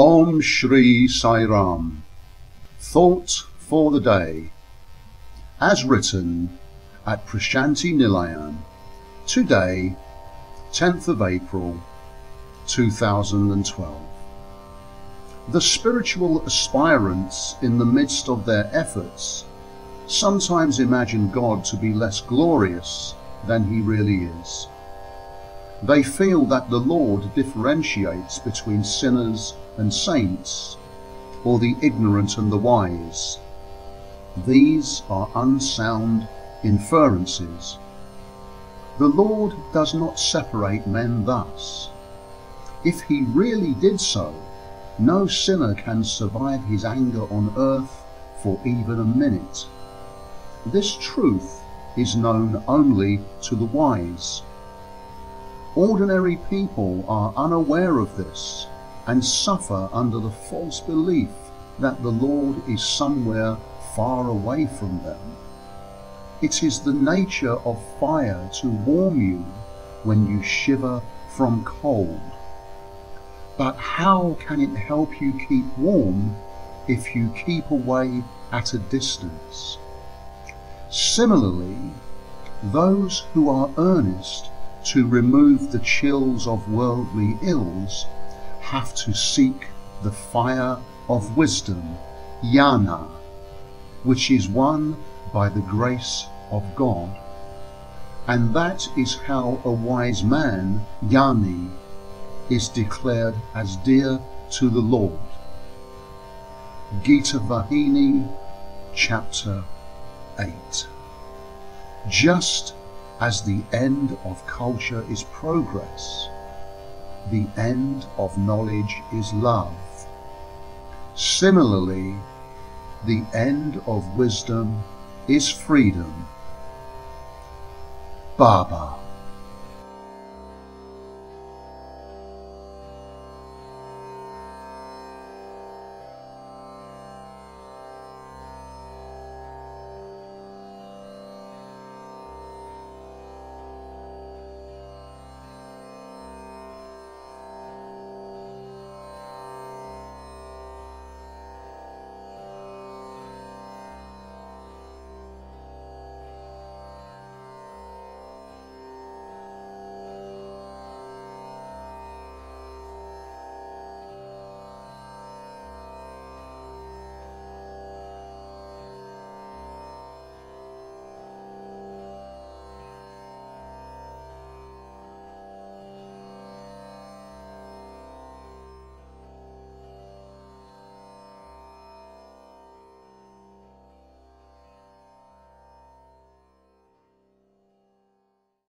Om Shri Sai Ram. Thought for the day. As written at Prasanthi Nilayam, today, 10th of April 2012. The spiritual aspirants in the midst of their efforts sometimes imagine God to be less glorious than he really is. They feel that the Lord differentiates between sinners and saints, or the ignorant and the wise. These are unsound inferences. The Lord does not separate men thus. If he really did so, no sinner can survive his anger on earth for even a minute. This truth is known only to the wise. Ordinary people are unaware of this and suffer under the false belief that the Lord is somewhere far away from them. It is the nature of fire to warm you when you shiver from cold. But how can it help you keep warm if you keep away at a distance? Similarly, those who are earnest to remove the chills of worldly ills have to seek the fire of wisdom, Jnana, which is won by the grace of God. And that is how a wise man, Jnani, is declared as dear to the Lord. Gita Vahini, chapter 8. Just as the end of culture is progress, the end of knowledge is love. Similarly, the end of wisdom is freedom. Baba.